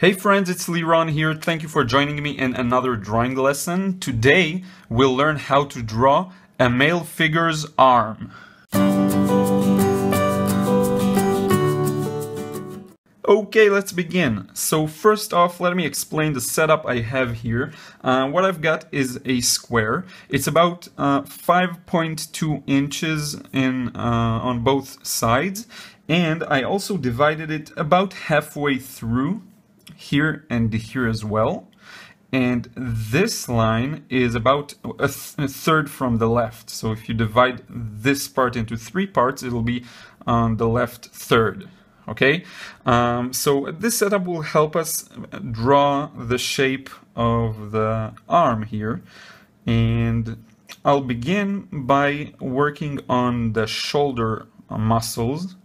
Hey friends, it's Liron here. Thank you for joining me in another drawing lesson. Today, we'll learn how to draw a male figure's arm. Okay, let's begin. So first off, let me explain the setup I have here. Uh, what I've got is a square. It's about uh, 5.2 inches in uh, on both sides, and I also divided it about halfway through here and here as well. And this line is about a, th a, third from the left. So if you divide this part into three parts, it'll be on the left third. Okay, um, so this setup will help us draw the shape of the arm here. And I'll begin by working on the shoulder muscles.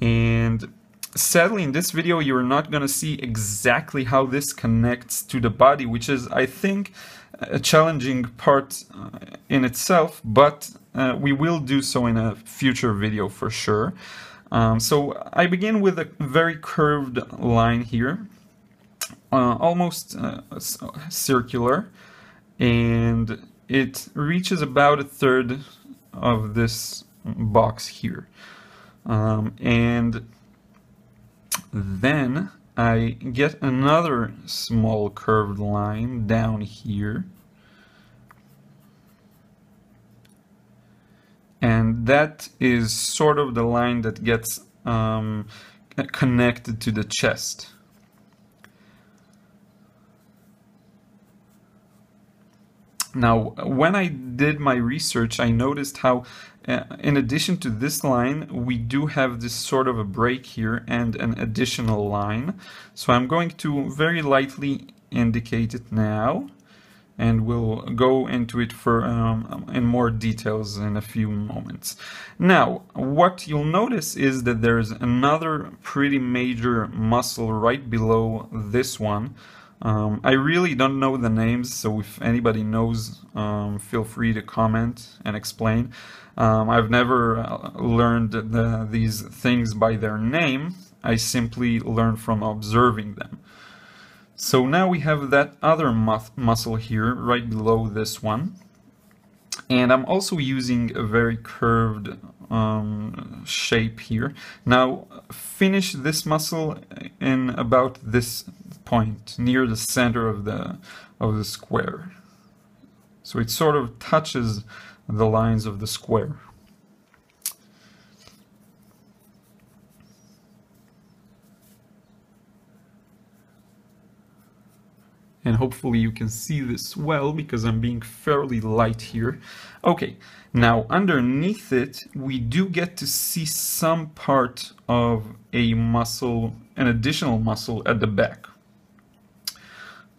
And Sadly, in this video, you're not going to see exactly how this connects to the body, which is, I think, a challenging part uh, in itself, but uh, we will do so in a future video for sure. Um, so I begin with a very curved line here, uh, almost uh, circular, and it reaches about a third of this box here. Um, and then I get another small curved line down here. And that is sort of the line that gets um, connected to the chest. Now, when I did my research, I noticed how, uh, in addition to this line, we do have this sort of a break here and an additional line. So I'm going to very lightly indicate it now, and we'll go into it for um, in more details in a few moments. Now, what you'll notice is that there's another pretty major muscle right below this one, um, I really don't know the names, so if anybody knows, um, feel free to comment and explain. Um, I've never uh, learned the, these things by their name, I simply learn from observing them. So now we have that other muscle here, right below this one. And I'm also using a very curved um, shape here. Now finish this muscle in about this point near the center of the of the square. So it sort of touches the lines of the square. and hopefully you can see this well because I'm being fairly light here. Okay, now underneath it we do get to see some part of a muscle, an additional muscle at the back.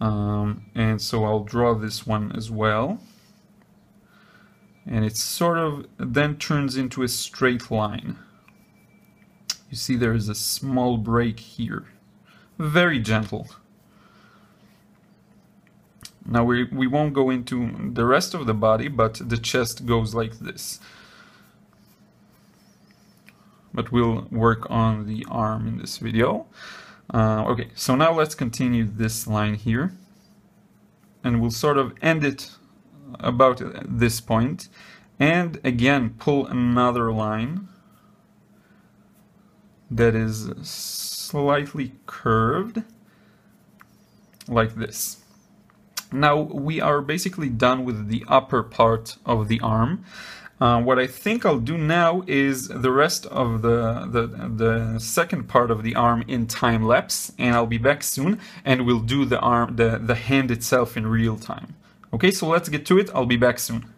Um, and so I'll draw this one as well. And it sort of then turns into a straight line. You see there is a small break here. Very gentle. Now we, we won't go into the rest of the body, but the chest goes like this. But we'll work on the arm in this video. Uh, okay, so now let's continue this line here. And we'll sort of end it about this point. And again, pull another line that is slightly curved, like this. Now we are basically done with the upper part of the arm. Uh, what I think I'll do now is the rest of the, the, the second part of the arm in time lapse, and I'll be back soon, and we'll do the arm, the, the hand itself in real time. Okay, so let's get to it. I'll be back soon.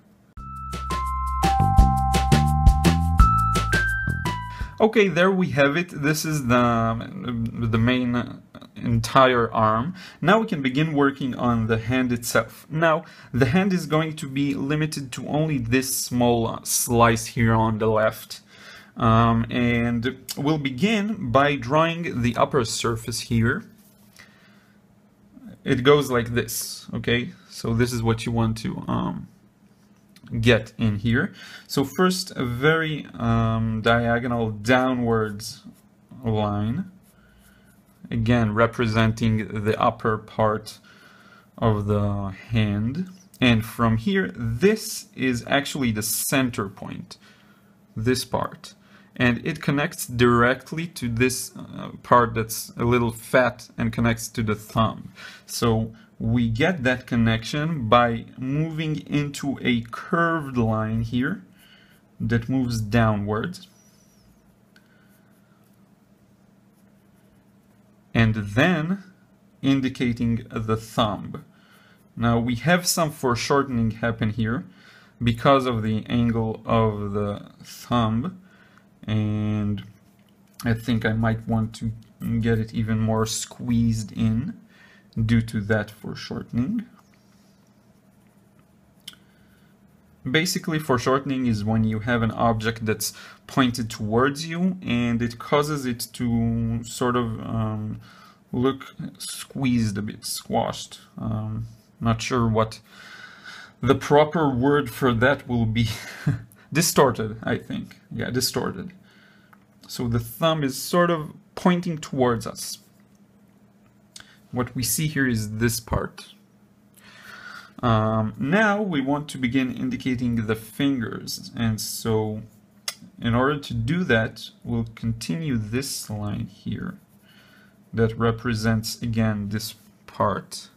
Okay, there we have it. This is the, the main entire arm. Now we can begin working on the hand itself. Now, the hand is going to be limited to only this small slice here on the left. Um, and we'll begin by drawing the upper surface here. It goes like this, okay? So this is what you want to um, get in here. So first, a very um, diagonal downwards line again representing the upper part of the hand. And from here, this is actually the center point, this part. And it connects directly to this uh, part that's a little fat and connects to the thumb. So we get that connection by moving into a curved line here that moves downwards. And then indicating the thumb. Now we have some foreshortening happen here because of the angle of the thumb and I think I might want to get it even more squeezed in due to that foreshortening. Basically, foreshortening is when you have an object that's pointed towards you and it causes it to sort of um, look squeezed a bit, squashed. Um, not sure what the proper word for that will be. distorted, I think. Yeah, distorted. So the thumb is sort of pointing towards us. What we see here is this part. Um, now we want to begin indicating the fingers. And so in order to do that, we'll continue this line here that represents again this part.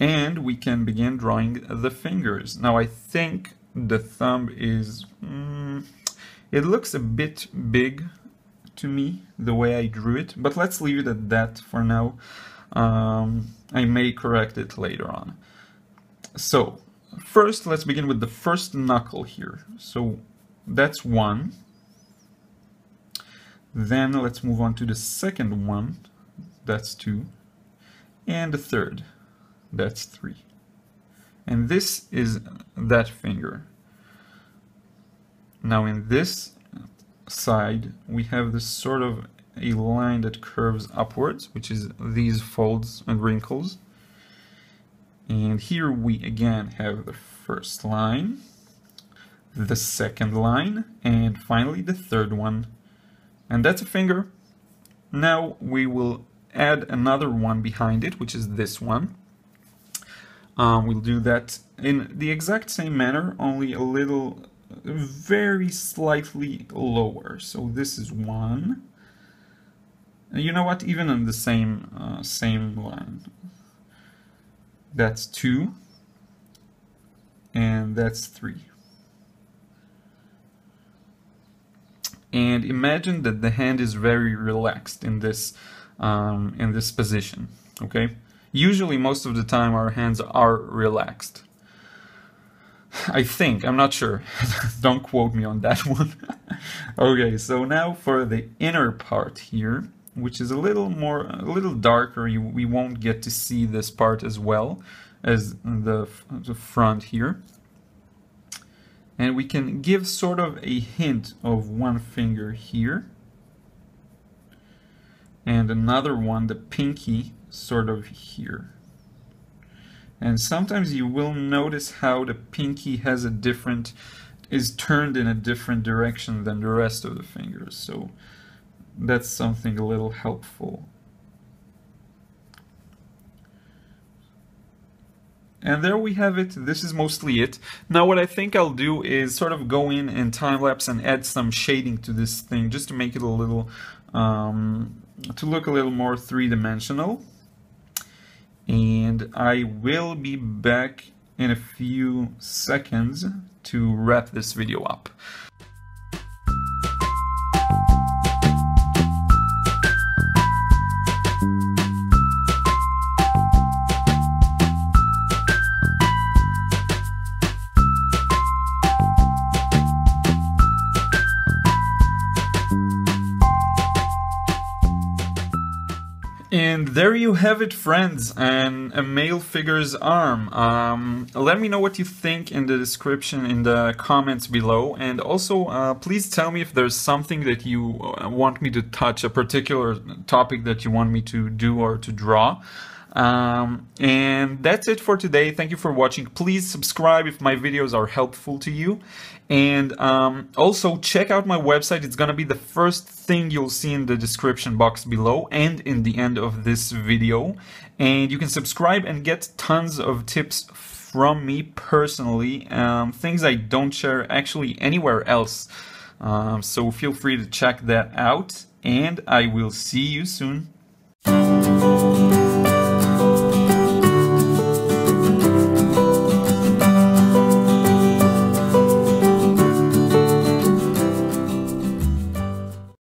And we can begin drawing the fingers. Now I think the thumb is, mm, it looks a bit big to me the way I drew it, but let's leave it at that for now. Um, I may correct it later on. So first let's begin with the first knuckle here. So that's one. Then let's move on to the second one, that's two, and the third, that's three. And this is that finger. Now in this side, we have this sort of a line that curves upwards, which is these folds and wrinkles. And here we again have the first line, the second line, and finally the third one and that's a finger. Now we will add another one behind it, which is this one. Um, we'll do that in the exact same manner, only a little, very slightly lower. So this is one. You know what? Even on the same uh, same line. That's two. And that's three. and imagine that the hand is very relaxed in this um, in this position okay? Usually most of the time our hands are relaxed. I think I'm not sure. Don't quote me on that one. Okay so now for the inner part here which is a little more a little darker you, we won't get to see this part as well as the, the front here and we can give sort of a hint of one finger here and another one, the pinky, sort of here. And sometimes you will notice how the pinky has a different, is turned in a different direction than the rest of the fingers. So that's something a little helpful. And there we have it. This is mostly it. Now what I think I'll do is sort of go in and time-lapse and add some shading to this thing just to make it a little, um, to look a little more three-dimensional. And I will be back in a few seconds to wrap this video up. And there you have it, friends, and a male figure's arm. Um, let me know what you think in the description, in the comments below, and also uh, please tell me if there's something that you uh, want me to touch, a particular topic that you want me to do or to draw. Um, and that's it for today. Thank you for watching. Please subscribe if my videos are helpful to you. And um, also check out my website. It's going to be the first thing you'll see in the description box below and in the end of this video. And you can subscribe and get tons of tips from me personally, um, things I don't share actually anywhere else. Um, so feel free to check that out, and I will see you soon.